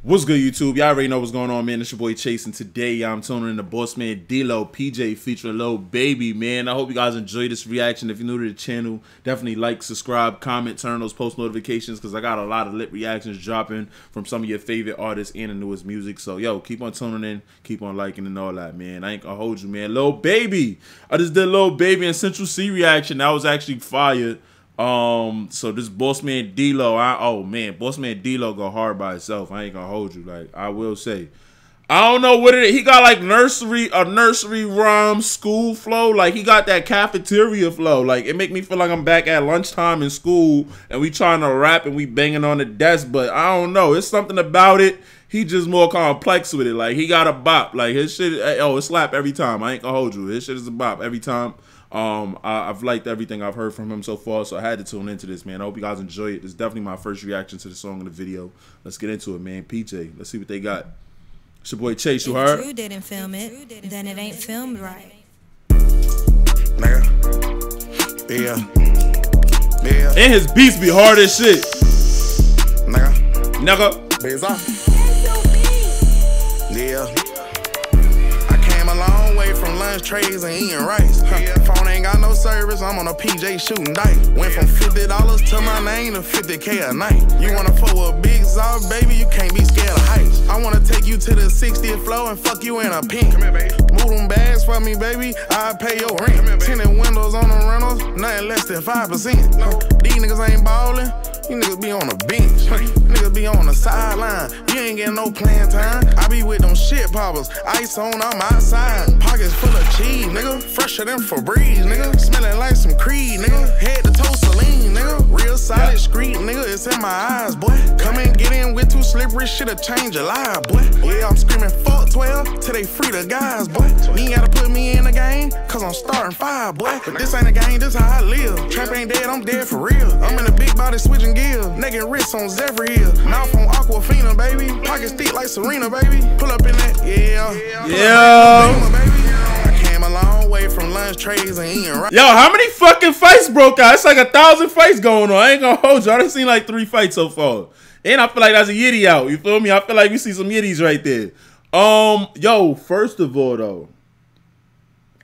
What's good, YouTube? Y'all already know what's going on, man. It's your boy Chase, and today I'm tuning in to BossMan Dlow PJ featuring Lil Baby, man. I hope you guys enjoy this reaction. If you're new to the channel, definitely like, subscribe, comment, turn those post notifications because I got a lot of lit reactions dropping from some of your favorite artists and the newest music. So, yo, keep on tuning in, keep on liking and all that, man. I ain't gonna hold you, man. Lil Baby. I just did Lil Baby and Central Cee reaction. That was actually fired. Um, so this BossMan Dlow, I oh man, BossMan Dlow go hard by itself. I ain't gonna hold you. Like I will say. I don't know what it is. He got like nursery, a nursery rhyme school flow. Like he got that cafeteria flow. Like it make me feel like I'm back at lunchtime in school and we trying to rap and we banging on the desk. But I don't know. It's something about it. He just more complex with it. Like he got a bop. Like his shit. Eh, oh, it slap every time. I ain't gonna hold you. His shit is a bop every time. Um, I, have liked everything I've heard from him so far, so I had to tune into this, man. I hope you guys enjoy it. It's definitely my first reaction to the song in the video. Let's get into it, man. PJ, let's see what they got. It's your boy Chase, you heard? If Drew didn't film it, then it ain't filmed right. Nigga. Yeah. Yeah. And his beats be hard as shit. Nigga. Nigga. Beza. Yeah lunch trays and eating rice. Huh. Phone ain't got no service, I'm on a PJ shooting dice. Went from $50 to my name to 50K a night. You wanna fuck with big Zob, baby, you can't be scared of heights. I wanna take you to the 60th floor and fuck you in a pink. Move them bags for me, baby, I'll pay your rent. Tinted windows on the rentals, nothing less than 5%. No. These niggas ain't ballin'. You niggas be on the bench. Niggas be on the sideline. You ain't getting no playing time. I be with them shit poppers. Ice on, I'm outside. Pockets full of cheese, nigga. Fresher than Febreze, nigga. Smelling like some Creed, nigga. Head to toe Celine, nigga. Real solid street, nigga. It's in my eyes, boy. Come and get in with too slippery shit'll change your life, boy. Yeah, I'm screaming fuck 12 till they free the guys, boy. You ain't gotta put me in the game, cause I'm starting five, boy. But this ain't a game, this how I live. Trap ain't dead, I'm dead for real. I'm in a big body switching gears. Naked wrists on Zephyr Hill. Mouth on Aquafina, baby. Pockets thick like Serena, baby. Pull up in that, yeah. Yeah. I came a long way from lunch trays and eating right. Yo, how many fucking fights broke out? It's like a thousand fights going on. I ain't gonna hold you. I done seen like three fights so far. And I feel like that's a yitty out. You feel me? I feel like we see some yitties right there. Um, yo, first of all though,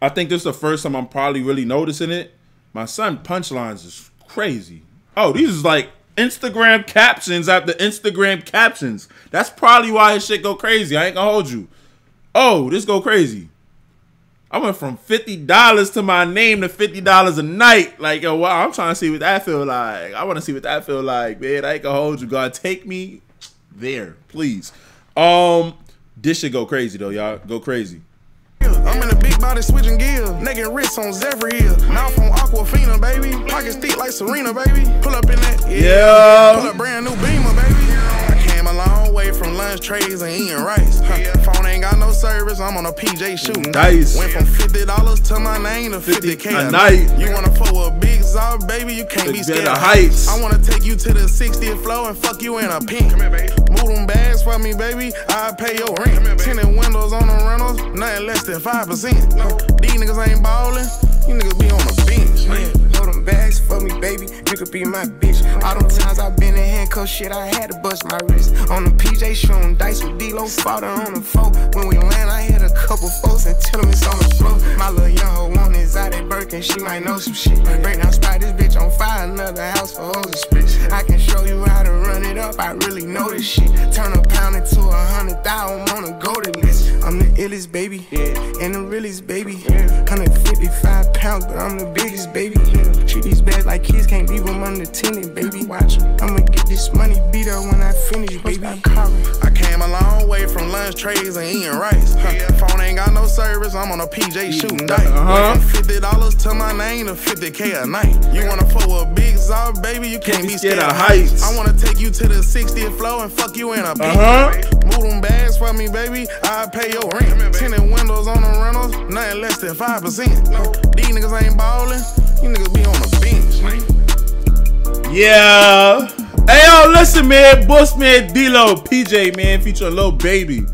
I think this is the first time I'm probably really noticing it. My son punchlines is crazy. Oh, these is like Instagram captions after Instagram captions. That's probably why his shit go crazy. I ain't gonna hold you. Oh, this go crazy. I went from fifty dollars to my name to fifty dollars a night. Like, yo, wow, I'm trying to see what that feel like. I want to see what that feel like, man. I ain't gonna hold you. God, take me there, please. Um, this should go crazy though, y'all. Go crazy. I'm in a big body switching gears. Naked wrists on Zephyr Hill. Mouth on Aquafina, baby. Pockets thick like Serena, baby. Pull up in that, yeah. yeah. Pull up brand new Beamer, baby. I came a long way from lunch trays and eating rice. Huh. Service, I'm on a PJ shooting dice. Went from $50 to my name to 50K 50 a, night. You wanna fuck a big Zob, baby, you can't be scared of heights. I wanna take you to the 60th floor and fuck you in a pink. Come here, baby. Move them bags for me, baby, I'll pay your rent. Tinted windows on the rentals, nothing less than 5%. No. These niggas ain't ballin', you niggas be on the bench. You could be my bitch. All them times I been in handcuffs, shit, I had to bust my wrist. On the PJ showing dice with Dlow, father on the phone. When we land, I hit a couple folks and tell them it's on the floor. My little young hoe want is out at Birkin, she might know some shit. Break down spot this bitch on fire, another house for hoes and spits. I can show you how to run it up, I really know this shit. Turn a pound into a hundred thousand on a golden list. I'm the illest baby, yeah. and the realest baby. Yeah. 155 pounds, but I'm the biggest baby. Yeah. Treat these bags like kids, can't leave them unattended, baby. Watch, I'ma get this money beat up when I finish, baby. I came a long way from lunch trays and eating rice. Huh. Phone ain't got no service, I'm on a PJ shooting dice. Uh-huh. Fifty dollars to my name to 50k a night. You wanna fuck with big Zob, baby? You can't, can't be scared, scared of heights. I wanna take you to the 60th floor and fuck you in a uh-huh. Move them bags for me, baby. I'll pay your rent. Tinted windows on the rentals, nothing less than 5%. No. These niggas ain't ballin', you niggas on the yeah. Hey, yo, listen, man. BossMan Dlow, PJ, man, featuring Lil Baby.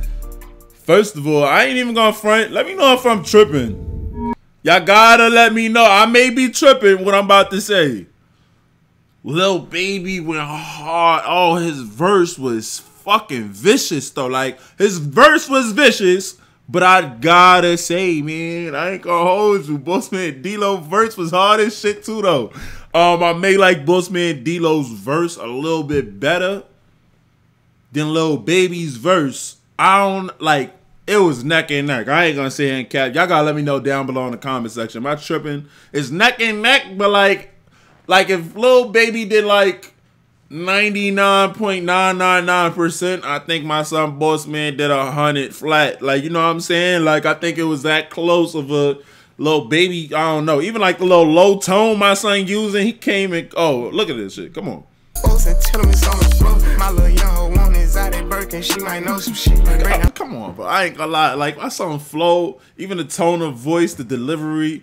First of all, I ain't even gonna front. Let me know if I'm tripping. Y'all gotta let me know. I may be tripping what I'm about to say. Lil Baby went hard. Oh, his verse was fucking vicious though. Like his verse was vicious, but I gotta say, man, I ain't gonna hold you. BossMan Dlow verse was hard as shit too though. Um, I may like BossMan Dlow's verse a little bit better than Lil Baby's verse. I don't like it was neck and neck. I ain't gonna say in cap. Y'all gotta let me know down below in the comment section. Am I tripping? It's neck and neck, but like, like if Lil Baby did like 99.999%, I think my son Boss Man did a hundred flat. Like, you know what I'm saying? Like, I think it was that close of a little baby. I don't know. Even like the little low tone my son using, he came and oh, look at this shit. Come on. My little young one is out at Birkin, she might know some shit. come on, bro. I ain't gonna lie. Like I saw him flow, even the tone of voice, the delivery.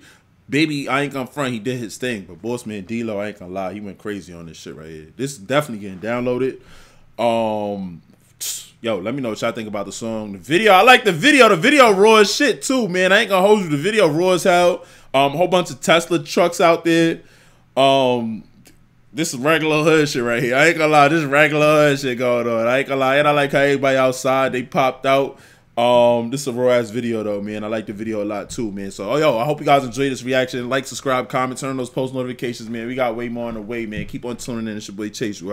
Baby, I ain't gonna front. He did his thing, but BossMan Dlow, I ain't gonna lie, he went crazy on this shit right here. This is definitely getting downloaded. Um, yo, let me know what y'all think about the song, the video. I like the video. The video raw as shit too, man. I ain't gonna hold you. The video raw as hell. Um, whole bunch of Tesla trucks out there. Um, this is regular hood shit right here. I ain't gonna lie, this is regular hood shit going on. I ain't gonna lie, and I like how everybody outside they popped out. Um, this is a raw ass video though, man. I like the video a lot too, man. So, oh yo, I hope you guys enjoyed this reaction. Like, subscribe, comment, turn on those post notifications, man. We got way more on the way, man. Keep on tuning in. It's your boy Chase, you?